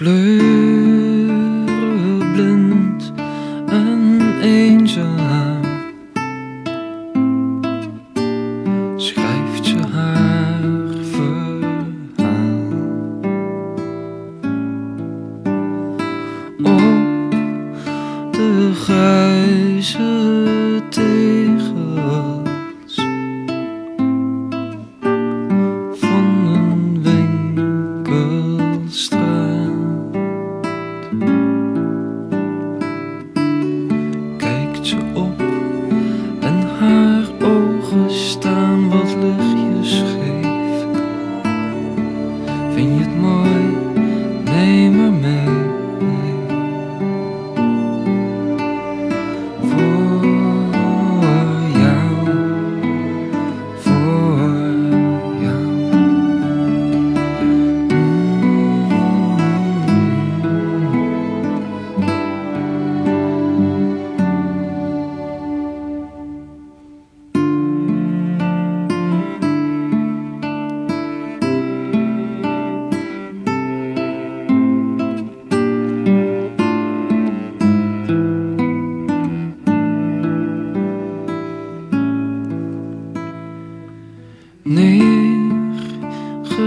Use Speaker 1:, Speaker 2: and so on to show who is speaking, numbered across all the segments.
Speaker 1: 绿。amor.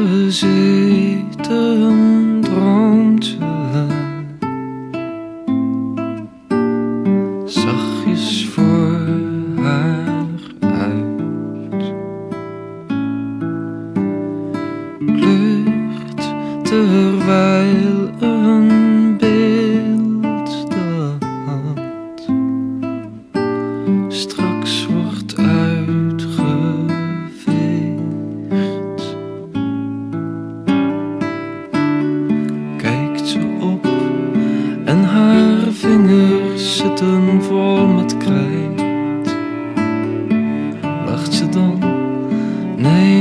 Speaker 1: gezeten een. Zachtjes voor haar uit. Lucht terwijl een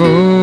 Speaker 1: for